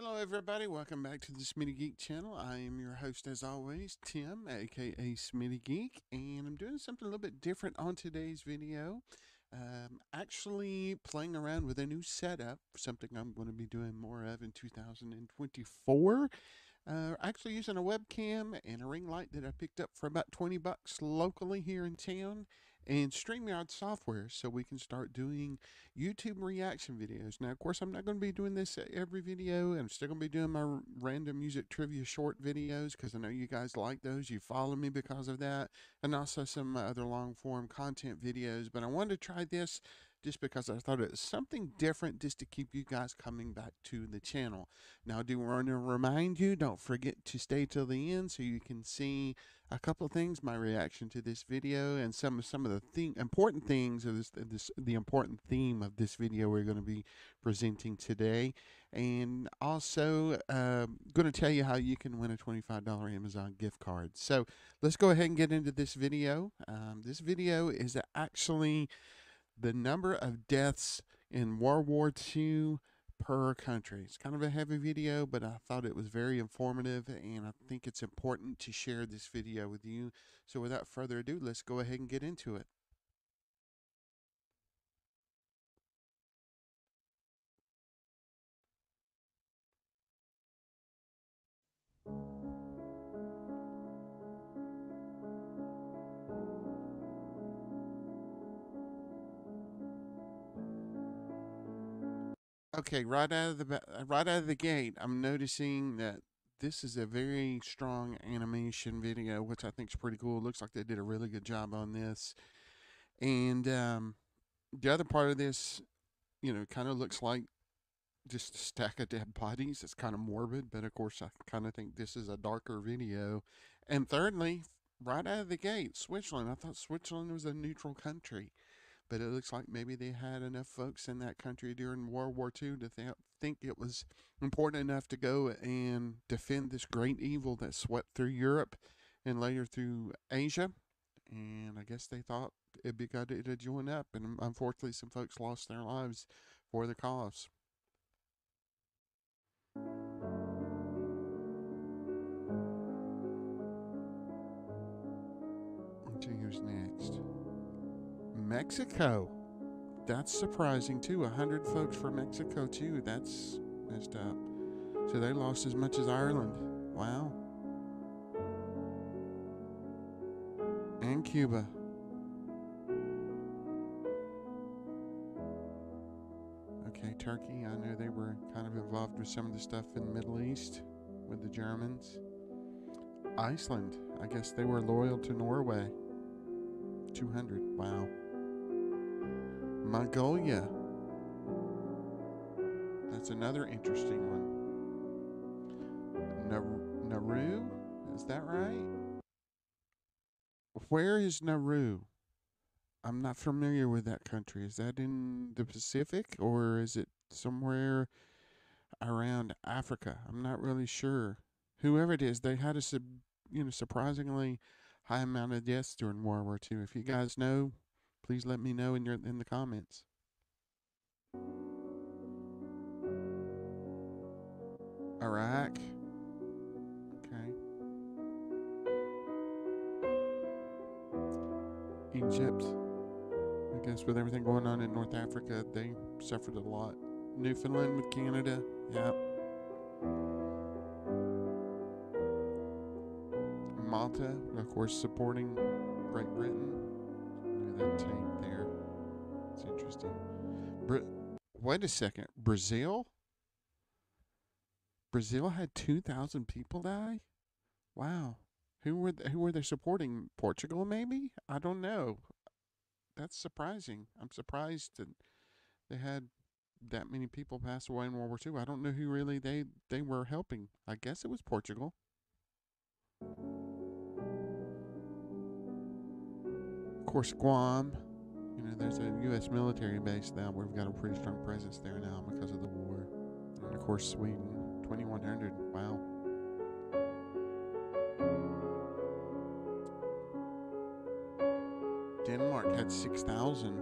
Hello, everybody. Welcome back to the Smitty Geek channel. I am your host, as always, Tim, aka Smitty Geek, and I'm doing something a little bit different on today's video. Um, actually, playing around with a new setup, something I'm going to be doing more of in 2024. Uh, actually, using a webcam and a ring light that I picked up for about 20 bucks locally here in town and StreamYard software so we can start doing YouTube reaction videos. Now, of course, I'm not going to be doing this every video. I'm still going to be doing my random music trivia short videos because I know you guys like those. You follow me because of that, and also some other long form content videos. But I wanted to try this just because I thought it was something different just to keep you guys coming back to the channel. Now, I do want to remind you, don't forget to stay till the end so you can see a couple of things, my reaction to this video, and some some of the thing, important things of this, this the important theme of this video we're going to be presenting today, and also uh, um, going to tell you how you can win a $25 Amazon gift card. So let's go ahead and get into this video. Um, this video is actually the number of deaths in World War II per country. It's kind of a heavy video, but I thought it was very informative and I think it's important to share this video with you. So without further ado, let's go ahead and get into it. Okay, right out of the right out of the gate, I'm noticing that this is a very strong animation video, which I think is pretty cool. It looks like they did a really good job on this. And um, the other part of this, you know, kind of looks like just a stack of dead bodies. It's kind of morbid, but of course, I kind of think this is a darker video. And thirdly, right out of the gate, Switzerland. I thought Switzerland was a neutral country but it looks like maybe they had enough folks in that country during World War II to th- think it was important enough to go and defend this great evil that swept through Europe and later through Asia. And I guess they thought it'd be good to join up, and unfortunately, some folks lost their lives for the cause. Who's next? Mexico. That's surprising too. A hundred folks for Mexico too. That's messed up. So they lost as much as Ireland. Wow. And Cuba. Okay, Turkey. I know they were kind of involved with some of the stuff in the Middle East with the Germans. Iceland. I guess they were loyal to Norway. 200. Wow. Mongolia. That's another interesting one. Nauru? Is that right? Where is Nauru? I'm not familiar with that country. Is that in the Pacific or is it somewhere around Africa? I'm not really sure. Whoever it is, they had a sub, you know surprisingly high amount of deaths during World War II. If you guys know, please let me know in your in the comments. Iraq. Okay. Egypt. I guess with everything going on in North Africa, they suffered a lot. Newfoundland with Canada. Yep. Malta, of course, supporting Great Britain that tank there. It's interesting. Wait a second. Brazil? Brazil had 2,000 people die? Wow. Who were th- who were they supporting? Portugal maybe? I don't know. That's surprising. I'm surprised that they had that many people pass away in World War II. I don't know who really they they were helping. I guess it was Portugal. Course, Guam. You know, there's a U.S. military base now. We've got a pretty strong presence there now because of the war. And of course, Sweden, 2,100. Wow. Denmark had 6,000.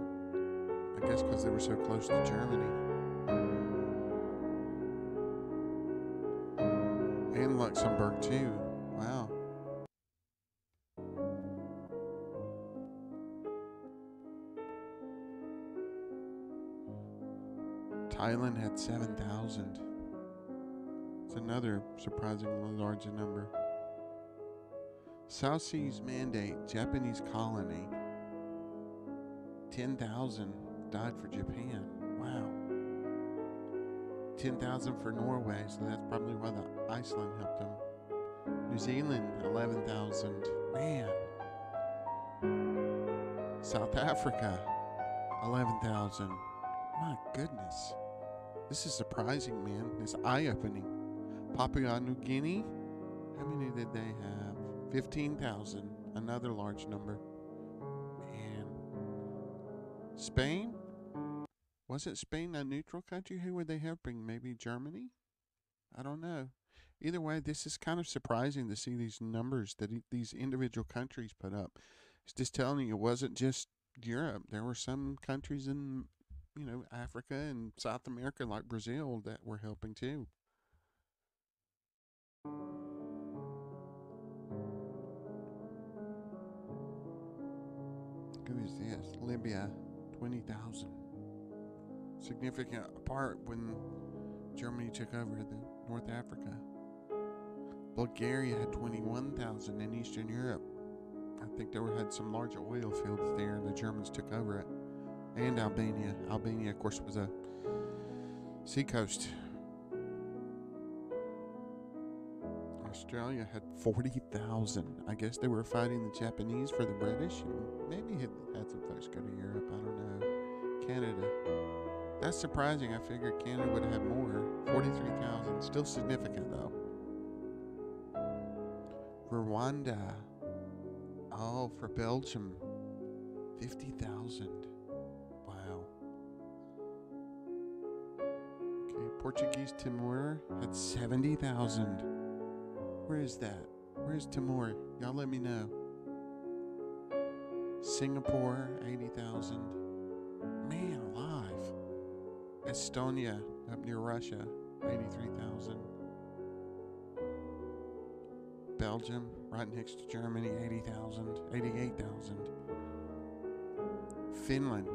I guess because they were so close to Germany. 7,000. It's another surprisingly large number. South Seas Mandate, Japanese colony. 10,000 died for Japan. Wow. 10,000 for Norway, so that's probably why the Iceland helped them. New Zealand, 11,000. Man. South Africa, 11,000. My goodness. This is surprising, man. It's eye opening. Papua New Guinea, how many did they have? 15,000. Another large number. Man. Spain? Wasn't Spain a neutral country? Who were they helping? Maybe Germany? I don't know. Either way, this is kind of surprising to see these numbers that these individual countries put up. It's just telling you it wasn't just Europe. There were some countries in, you know, Africa and South America, like Brazil, that were helping too. Who is this? Libya, 20,000. Significant part when Germany took over the North Africa. Bulgaria had 21,000 in Eastern Europe. I think they had some large oil fields there. And the Germans took over it. And Albania. Albania, of course, was a seacoast. Australia had 40,000. I guess they were fighting the Japanese for the British and maybe had, had some folks go to Europe. I don't know. Canada. That's surprising. I figured Canada would have had more. 43,000. Still significant, though. Rwanda. Oh, for Belgium. 50,000. Portuguese Timor had 70,000. Where is that? Where's Timor? Y'all let me know. Singapore, 80,000. Man alive. Estonia, up near Russia, 83,000. Belgium, right next to Germany, 80,000, 88,000. Finland.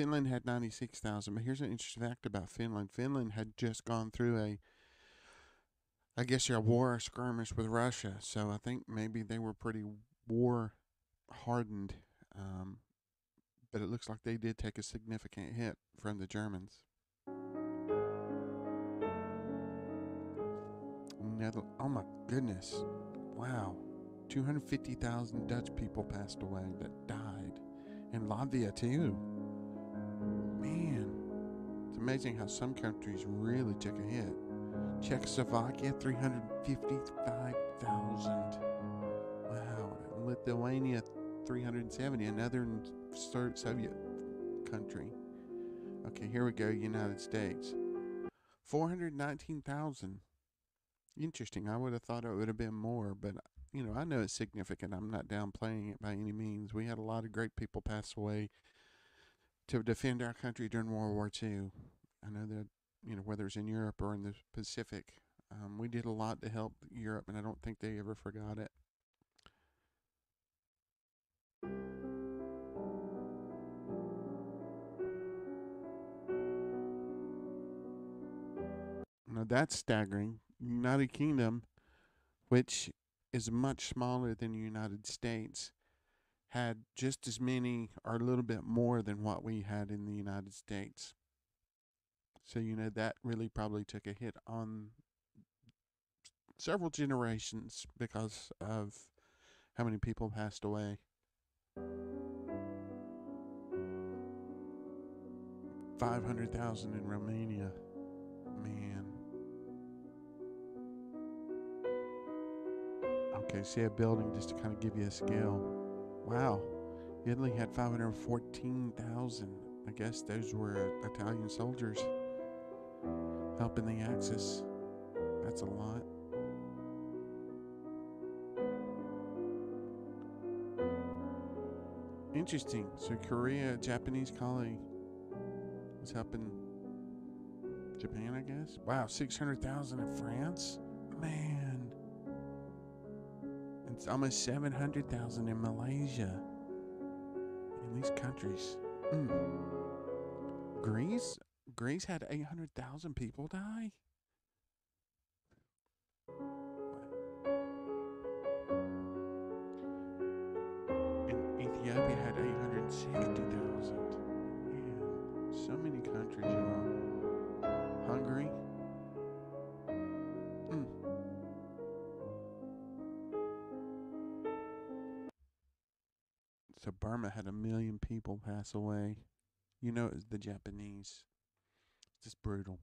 Finland had 96,000, but here's an interesting fact about Finland. Finland had just gone through a, I guess, a war or skirmish with Russia, so I think maybe they were pretty war hardened. Um, but it looks like they did take a significant hit from the Germans. Nether- oh my goodness. Wow. 250,000 Dutch people passed away that died. And Latvia, too. Man. It's amazing how some countries really took a hit. Czechoslovakia, 355,000. Wow. Lithuania, 370. Another Soviet country. Okay, here we go. United States. 419,000. Interesting. I would have thought it would have been more, but you know, I know it's significant. I'm not downplaying it by any means. We had a lot of great people pass away to defend our country during World War II. I know that, you know, whether it's in Europe or in the Pacific, um, we did a lot to help Europe, and I don't think they ever forgot it. Now that's staggering. United Kingdom, which is much smaller than the United States, had just as many or a little bit more than what we had in the United States. So, you know, that really probably took a hit on several generations because of how many people passed away. Five hundred thousand in Romania. Man. Okay, see a building just to kind of give you a scale. Wow. Italy had 514,000. I guess those were uh, Italian soldiers helping the Axis. That's a lot. Interesting. So Korea, Japanese colony, was helping Japan, I guess. Wow, 600,000 in France? Man. It's almost 700,000 in Malaysia. In these countries. Mm. Greece? Greece had 800,000 people die? And Ethiopia had 860,000. Burma had a million people pass away. You know, it was the Japanese. It's just brutal.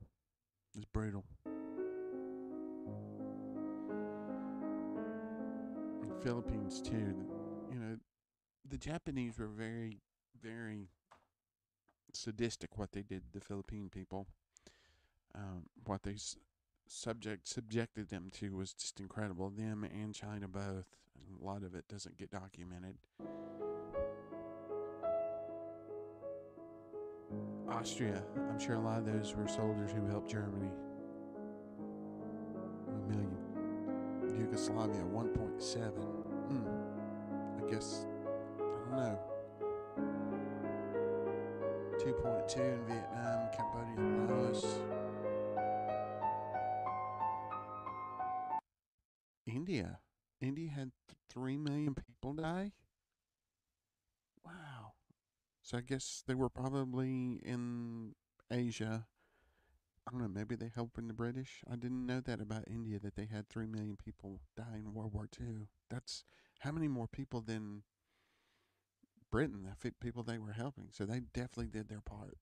It's brutal. And Philippines too. You know, the Japanese were very, very sadistic. What they did to the Philippine people, um, what they subject subjected them to was just incredible. Them and China both. And a lot of it doesn't get documented. Austria. I'm sure a lot of those were soldiers who helped Germany. A million. Yugoslavia, 1.7. Hmm. I guess, I don't know. 2.2 in Vietnam, Cambodia, Laos. India. India had 3 million people die? Wow. So I guess they were probably in Asia. I don't know, maybe they helping the British. I didn't know that about India that they had 3 million people die in World War II. That's how many more people than Britain, the people they were helping. So they definitely did their part.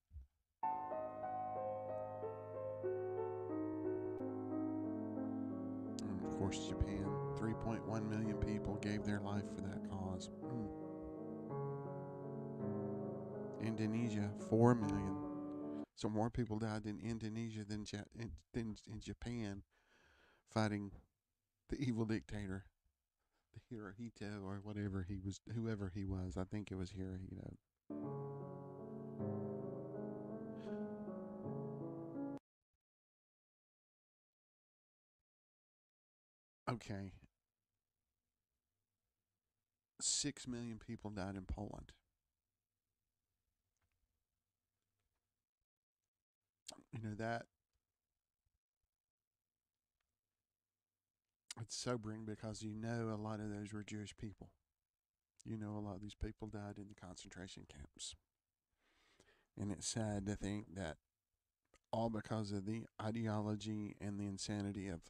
And of course, Japan, 3.1 million people gave their life for that cause. Mm. Indonesia, 4 million. So more people died in Indonesia than, ja- in, than in Japan fighting the evil dictator, the Hirohito or whatever he was, whoever he was. I think it was Hirohito. Okay. Six million people died in Poland. You know that it's sobering because you know a lot of those were Jewish people. You know a lot of these people died in the concentration camps. And it's sad to think that all because of the ideology and the insanity of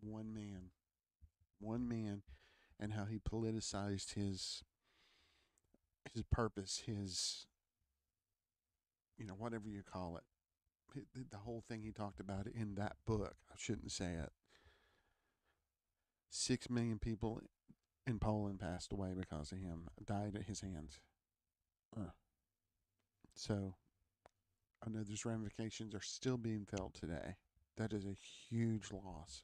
one man. One man and how he politicized his his purpose, his you know, whatever you call it. The whole thing he talked about in that book. I shouldn't say it. Six million people in Poland passed away because of him, died at his hands. Uh. So I know those ramifications are still being felt today. That is a huge loss.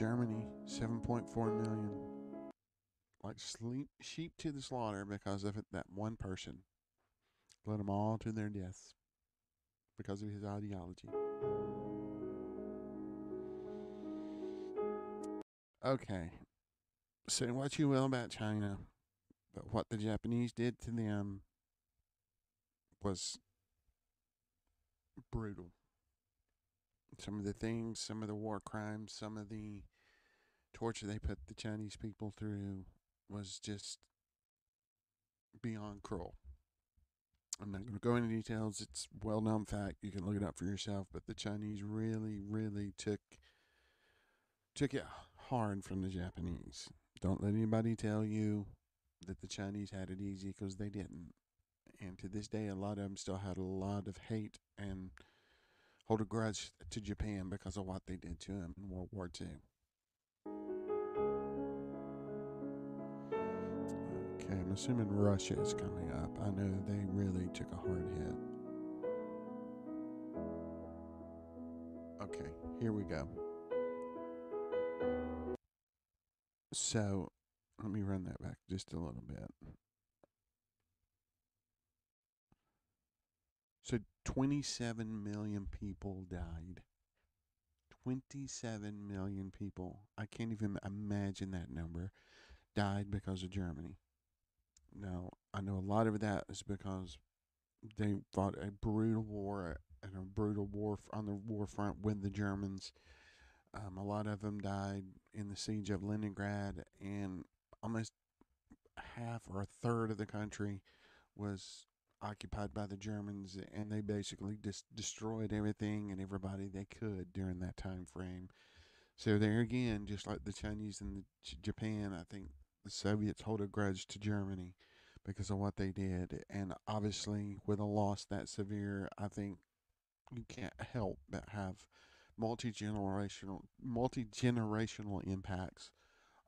Germany, 7.4 million. Like sleep, sheep to the slaughter because of it, that one person. Led them all to their deaths because of his ideology. Okay. Say what you will about China, but what the Japanese did to them was brutal. Some of the things, some of the war crimes, some of the torture they put the Chinese people through was just beyond cruel. I'm not going to go into details. It's well known fact. You can look it up for yourself. But the Chinese really, really took took it hard from the Japanese. Don't let anybody tell you that the Chinese had it easy because they didn't. And to this day, a lot of them still had a lot of hate and hold a grudge to Japan because of what they did to him in World War II. Okay, I'm assuming Russia is coming up. I know they really took a hard hit. Okay, here we go. So let me run that back just a little bit. So 27 million people died. 27 million people. I can't even imagine that number died because of Germany. Now, I know a lot of that is because they fought a brutal war and a brutal war on the war front with the Germans. Um, a lot of them died in the siege of Leningrad, and almost half or a third of the country was occupied by the Germans, and they basically just destroyed everything and everybody they could during that time frame. So there again, just like the Chinese and the Japan, I think the Soviets hold a grudge to Germany because of what they did, and obviously with a loss that severe, I think you can't help but have multi generational multi generational impacts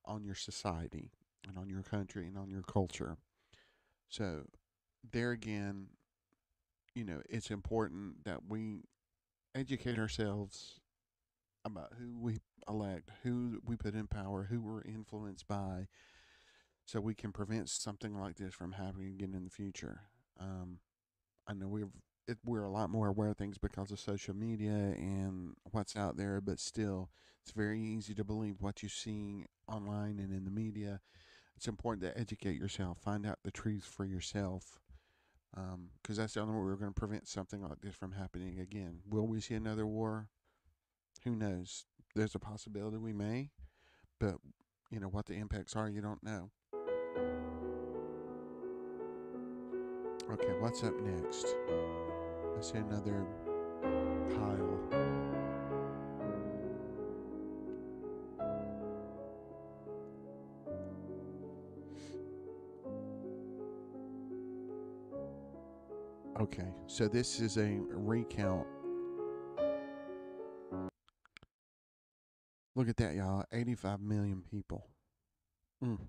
on your society and on your country and on your culture. So there again, you know, it's important that we educate ourselves about who we elect, who we put in power, who we're influenced by, so we can prevent something like this from happening again in the future. Um, I know we've it, we're a lot more aware of things because of social media and what's out there, but still, it's very easy to believe what you see online and in the media. It's important to educate yourself, find out the truth for yourself, because um, that's the only way we're going to prevent something like this from happening again. Will we see another war? Who knows? There's a possibility we may, but you know what the impacts are, you don't know. Okay, what's up next? I see another pile. Okay, so this is a recount. Look at that, y'all. 85 million people. Mm.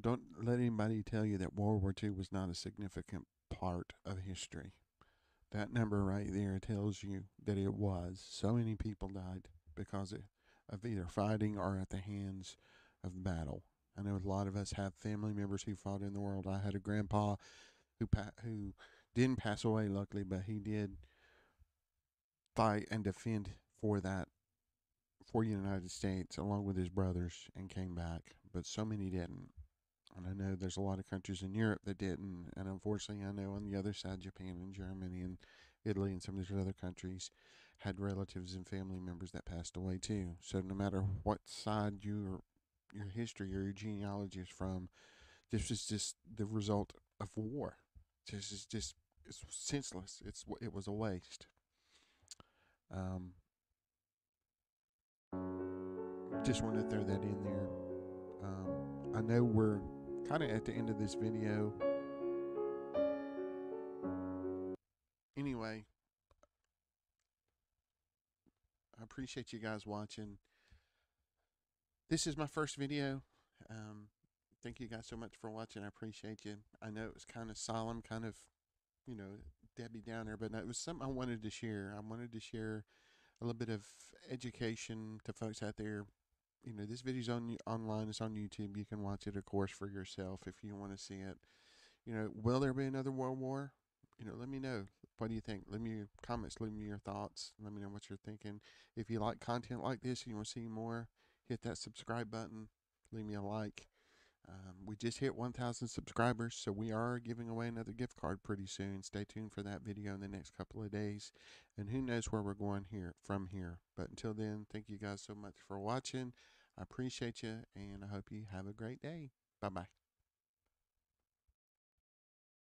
Don't let anybody tell you that World War II was not a significant part of history. That number right there tells you that it was. So many people died because of either fighting or at the hands of battle. I know a lot of us have family members who fought in the world. I had a grandpa who pa- who didn't pass away, luckily, but he did fight and defend for that for the United States along with his brothers and came back. But so many didn't. And I know there's a lot of countries in Europe that didn't. And unfortunately, I know on the other side, Japan and Germany and Italy and some of these other countries had relatives and family members that passed away too. So no matter what side your your history or your genealogy is from, this is just the result of war. This is just it's senseless. It's it was a waste. Um, just wanted to throw that in there. Um, I know we're kind of at the end of this video. Anyway, I appreciate you guys watching. This is my first video. Um, thank you guys so much for watching. I appreciate you. I know it was kind of solemn, kind of, you know, Debbie Downer, but it was something I wanted to share. I wanted to share a little bit of education to folks out there you know, this video's on online. It's on YouTube. You can watch it, of course, for yourself if you want to see it. You know, will there be another World War? You know, let me know. What do you think? Leave me your comments. Leave me your thoughts. Let me know what you're thinking. If you like content like this and you want to see more, hit that subscribe button. Leave me a like. Um, we just hit 1,000 subscribers, so we are giving away another gift card pretty soon. Stay tuned for that video in the next couple of days. And who knows where we're going here from here. But until then, thank you guys so much for watching. I appreciate you, and I hope you have a great day. Bye bye.